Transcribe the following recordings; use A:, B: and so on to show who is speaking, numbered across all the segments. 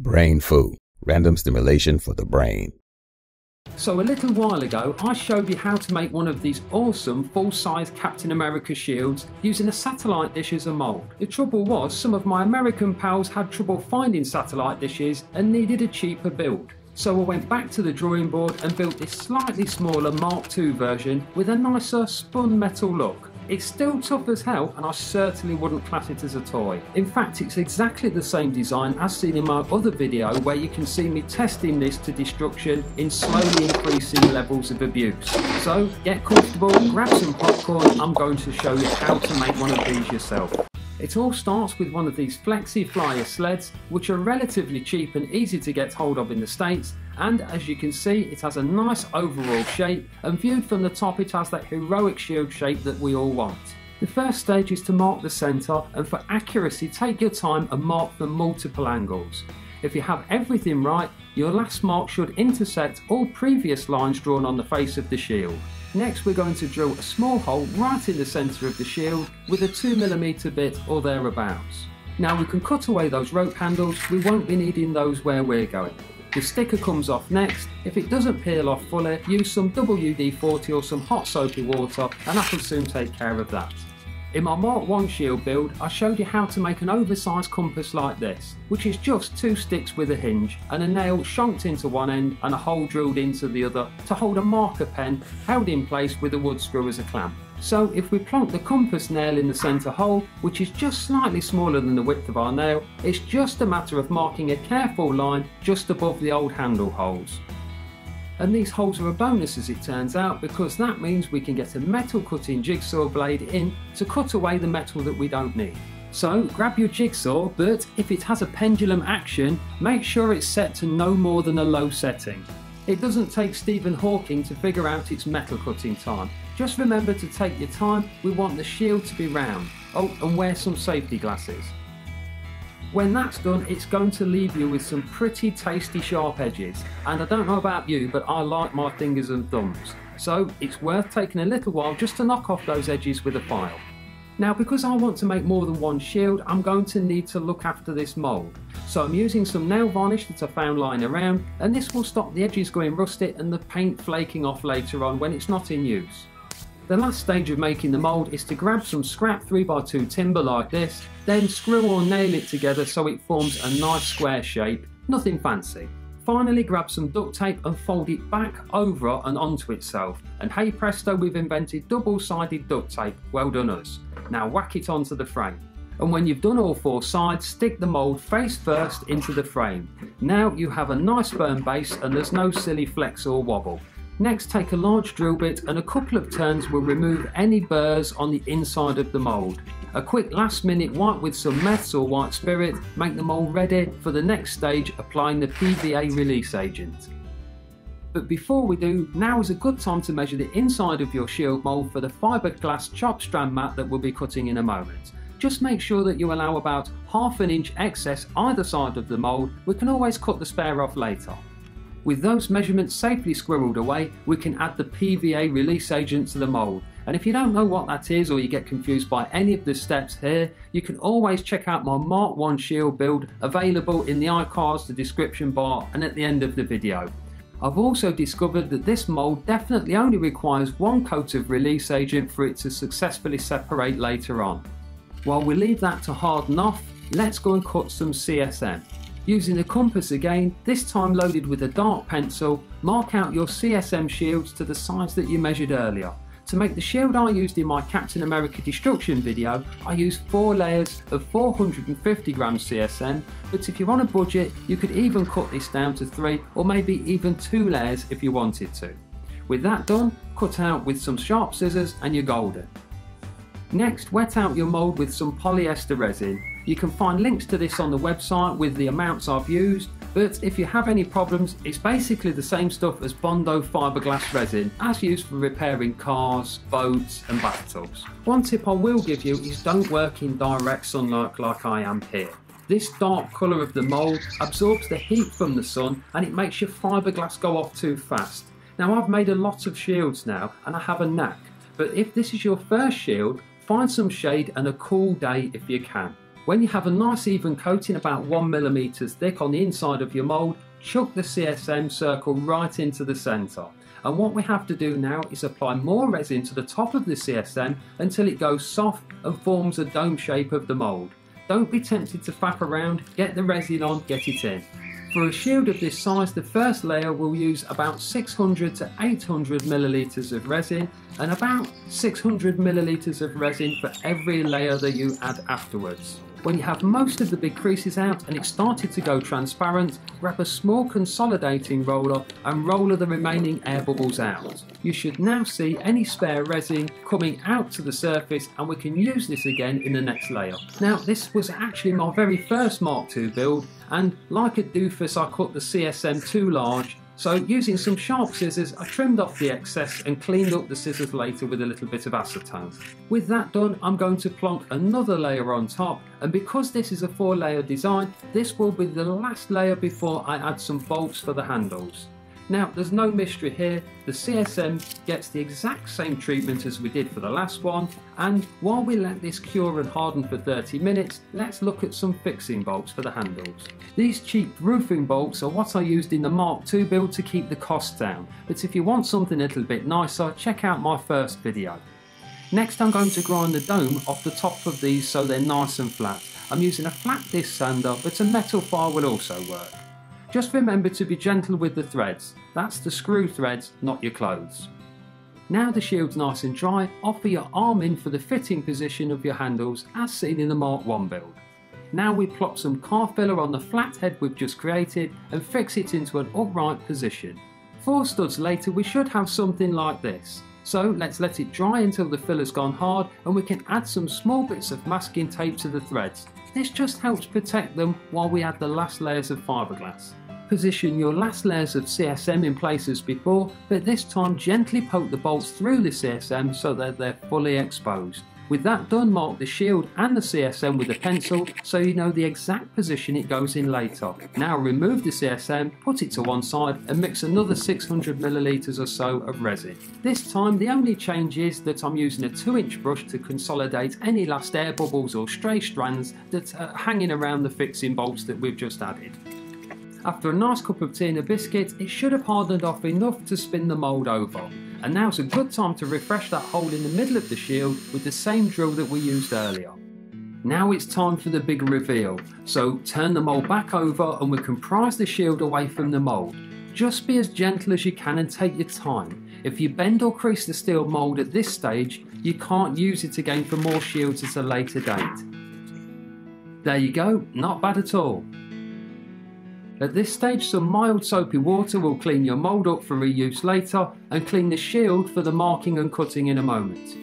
A: Brainfoo, random stimulation for the brain.
B: So a little while ago I showed you how to make one of these awesome full-size Captain America shields using a satellite dish as a mould. The trouble was some of my American pals had trouble finding satellite dishes and needed a cheaper build. So I went back to the drawing board and built this slightly smaller Mark II version with a nicer spun metal look. It's still tough as hell and I certainly wouldn't class it as a toy. In fact it's exactly the same design as seen in my other video where you can see me testing this to destruction in slowly increasing levels of abuse. So get comfortable, grab some popcorn, I'm going to show you how to make one of these yourself. It all starts with one of these Flexi Flyer sleds, which are relatively cheap and easy to get hold of in the States, and as you can see it has a nice overall shape, and viewed from the top it has that heroic shield shape that we all want. The first stage is to mark the centre, and for accuracy take your time and mark from multiple angles. If you have everything right, your last mark should intersect all previous lines drawn on the face of the shield. Next we're going to drill a small hole right in the centre of the shield with a 2mm bit or thereabouts. Now we can cut away those rope handles, we won't be needing those where we're going. The sticker comes off next, if it doesn't peel off fully, use some WD-40 or some hot soapy water and that'll soon take care of that. In my Mark 1 shield build, I showed you how to make an oversized compass like this, which is just two sticks with a hinge and a nail shanked into one end and a hole drilled into the other to hold a marker pen held in place with a wood screw as a clamp. So if we plonk the compass nail in the centre hole, which is just slightly smaller than the width of our nail, it's just a matter of marking a careful line just above the old handle holes. And these holes are a bonus as it turns out because that means we can get a metal cutting jigsaw blade in to cut away the metal that we don't need. So grab your jigsaw but if it has a pendulum action make sure it's set to no more than a low setting. It doesn't take Stephen Hawking to figure out its metal cutting time. Just remember to take your time, we want the shield to be round. Oh and wear some safety glasses. When that's done, it's going to leave you with some pretty tasty sharp edges. And I don't know about you, but I like my fingers and thumbs. So it's worth taking a little while just to knock off those edges with a file. Now because I want to make more than one shield, I'm going to need to look after this mould. So I'm using some nail varnish that I found lying around and this will stop the edges going rusty and the paint flaking off later on when it's not in use. The last stage of making the mould is to grab some scrap 3x2 timber like this, then screw or nail it together so it forms a nice square shape, nothing fancy. Finally grab some duct tape and fold it back over and onto itself. And hey presto we've invented double-sided duct tape, well done us. Now whack it onto the frame. And when you've done all four sides, stick the mould face first into the frame. Now you have a nice firm base and there's no silly flex or wobble. Next take a large drill bit and a couple of turns will remove any burrs on the inside of the mould. A quick last minute wipe with some meths or white spirit make the mould ready for the next stage applying the PVA release agent. But before we do, now is a good time to measure the inside of your shield mould for the fiberglass chop strand mat that we'll be cutting in a moment. Just make sure that you allow about half an inch excess either side of the mould, we can always cut the spare off later. With those measurements safely squirreled away, we can add the PVA release agent to the mould. And if you don't know what that is or you get confused by any of the steps here, you can always check out my Mark 1 shield build available in the iCards, the description bar and at the end of the video. I've also discovered that this mould definitely only requires one coat of release agent for it to successfully separate later on. While we leave that to harden off, let's go and cut some CSM. Using the compass again, this time loaded with a dark pencil, mark out your CSM shields to the size that you measured earlier. To make the shield I used in my Captain America Destruction video, I used 4 layers of 450 grams CSM, but if you're on a budget, you could even cut this down to 3 or maybe even 2 layers if you wanted to. With that done, cut out with some sharp scissors and you're golden. Next, wet out your mould with some polyester resin you can find links to this on the website with the amounts I've used, but if you have any problems, it's basically the same stuff as Bondo fiberglass resin as used for repairing cars, boats and bathtubs. One tip I will give you is don't work in direct sunlight like I am here. This dark colour of the mould absorbs the heat from the sun and it makes your fiberglass go off too fast. Now I've made a lot of shields now and I have a knack, but if this is your first shield, find some shade and a cool day if you can. When you have a nice even coating about 1mm thick on the inside of your mould, chuck the CSM circle right into the centre. And what we have to do now is apply more resin to the top of the CSM until it goes soft and forms a dome shape of the mould. Don't be tempted to faff around, get the resin on, get it in. For a shield of this size, the first layer will use about 600 to 800 millilitres of resin and about 600 millilitres of resin for every layer that you add afterwards. When you have most of the big creases out and it's started to go transparent, grab a small consolidating roller and roller the remaining air bubbles out. You should now see any spare resin coming out to the surface and we can use this again in the next layer. Now this was actually my very first Mark II build and like a doofus I cut the CSM too large so using some sharp scissors, I trimmed off the excess and cleaned up the scissors later with a little bit of acetone. With that done, I'm going to plonk another layer on top, and because this is a four layer design, this will be the last layer before I add some bolts for the handles. Now, there's no mystery here, the CSM gets the exact same treatment as we did for the last one, and while we let this cure and harden for 30 minutes, let's look at some fixing bolts for the handles. These cheap roofing bolts are what I used in the Mark II build to keep the cost down, but if you want something a little bit nicer, check out my first video. Next I'm going to grind the dome off the top of these so they're nice and flat. I'm using a flat disc sander, but a metal file will also work. Just remember to be gentle with the threads. That's the screw threads, not your clothes. Now the shield's nice and dry, offer your arm in for the fitting position of your handles as seen in the Mark 1 build. Now we plop some car filler on the flat head we've just created and fix it into an upright position. Four studs later we should have something like this. So let's let it dry until the filler's gone hard and we can add some small bits of masking tape to the threads. This just helps protect them while we add the last layers of fiberglass. Position your last layers of CSM in place as before, but this time gently poke the bolts through the CSM so that they're fully exposed. With that done, mark the shield and the CSM with a pencil so you know the exact position it goes in later. Now remove the CSM, put it to one side and mix another 600ml or so of resin. This time the only change is that I'm using a 2 inch brush to consolidate any last air bubbles or stray strands that are hanging around the fixing bolts that we've just added. After a nice cup of tea and a biscuit, it should have hardened off enough to spin the mould over. And now's a good time to refresh that hole in the middle of the shield with the same drill that we used earlier. Now it's time for the big reveal, so turn the mould back over and we can prise the shield away from the mould. Just be as gentle as you can and take your time. If you bend or crease the steel mould at this stage, you can't use it again for more shields at a later date. There you go, not bad at all. At this stage some mild soapy water will clean your mould up for reuse later and clean the shield for the marking and cutting in a moment.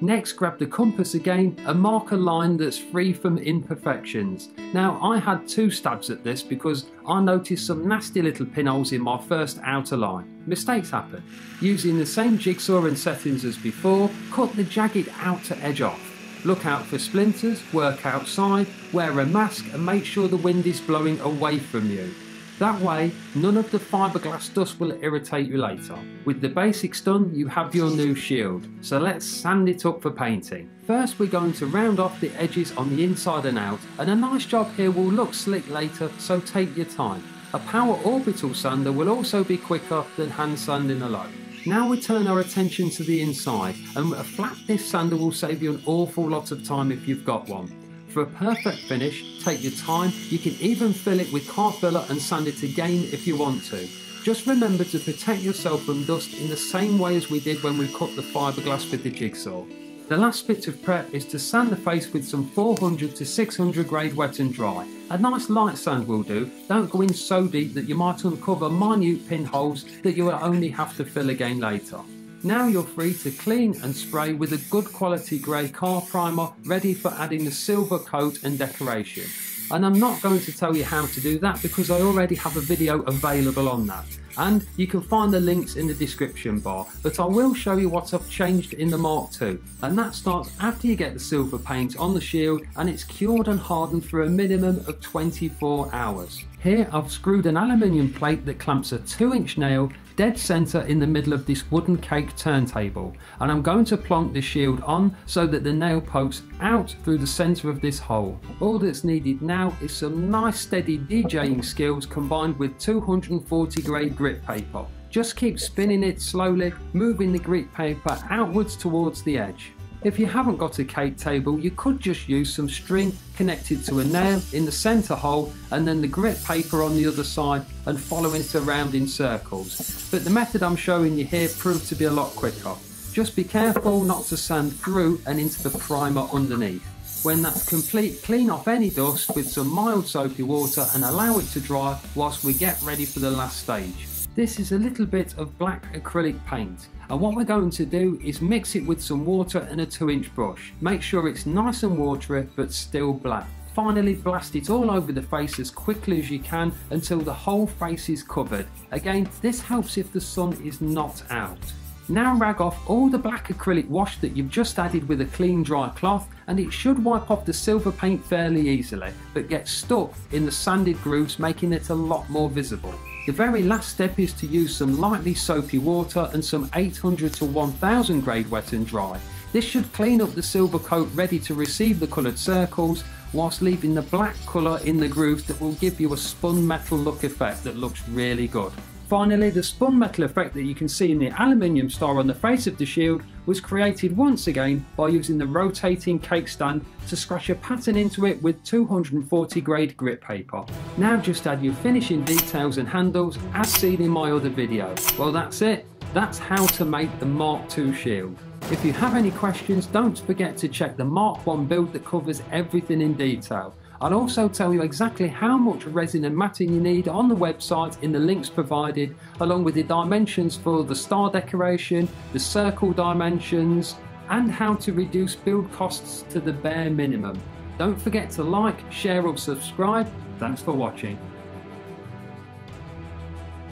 B: Next grab the compass again and mark a line that's free from imperfections. Now I had two stabs at this because I noticed some nasty little pinholes in my first outer line. Mistakes happen. Using the same jigsaw and settings as before, cut the jagged outer edge off. Look out for splinters, work outside, wear a mask and make sure the wind is blowing away from you. That way, none of the fiberglass dust will irritate you later. With the basics done, you have your new shield. So let's sand it up for painting. First, we're going to round off the edges on the inside and out, and a nice job here will look slick later, so take your time. A power orbital sander will also be quicker than hand sanding alone. Now we turn our attention to the inside and a flat disc sander will save you an awful lot of time if you've got one. For a perfect finish, take your time, you can even fill it with car filler and sand it again if you want to. Just remember to protect yourself from dust in the same way as we did when we cut the fiberglass with the jigsaw. The last bit of prep is to sand the face with some 400 to 600 grade wet and dry. A nice light sand will do, don't go in so deep that you might uncover minute pinholes that you will only have to fill again later. Now you're free to clean and spray with a good quality grey car primer ready for adding the silver coat and decoration. And I'm not going to tell you how to do that because I already have a video available on that and you can find the links in the description bar. But I will show you what I've changed in the Mark II, and that starts after you get the silver paint on the shield and it's cured and hardened for a minimum of 24 hours. Here I've screwed an aluminium plate that clamps a 2 inch nail dead centre in the middle of this wooden cake turntable and I'm going to plonk the shield on so that the nail pokes out through the centre of this hole. All that's needed now is some nice steady DJing skills combined with 240 grade grit paper. Just keep spinning it slowly, moving the grit paper outwards towards the edge. If you haven't got a cake table, you could just use some string connected to a nail in the centre hole and then the grit paper on the other side and following it around in circles. But the method I'm showing you here proved to be a lot quicker. Just be careful not to sand through and into the primer underneath. When that's complete, clean off any dust with some mild soapy water and allow it to dry whilst we get ready for the last stage. This is a little bit of black acrylic paint and what we're going to do is mix it with some water and a 2 inch brush. Make sure it's nice and watery but still black. Finally blast it all over the face as quickly as you can until the whole face is covered. Again this helps if the sun is not out. Now rag off all the black acrylic wash that you've just added with a clean dry cloth and it should wipe off the silver paint fairly easily but gets stuck in the sanded grooves making it a lot more visible. The very last step is to use some lightly soapy water and some 800 to 1000 grade wet and dry. This should clean up the silver coat ready to receive the coloured circles whilst leaving the black colour in the grooves that will give you a spun metal look effect that looks really good. Finally, the spun metal effect that you can see in the aluminium star on the face of the shield was created once again by using the rotating cake stand to scratch a pattern into it with 240 grade grit paper. Now just add your finishing details and handles as seen in my other video. Well that's it, that's how to make the Mark II shield. If you have any questions don't forget to check the Mark I build that covers everything in detail. I'll also tell you exactly how much resin and matting you need on the website in the links provided, along with the dimensions for the star decoration, the circle dimensions, and how to reduce build costs to the bare minimum. Don't forget to like, share or subscribe. Thanks for watching.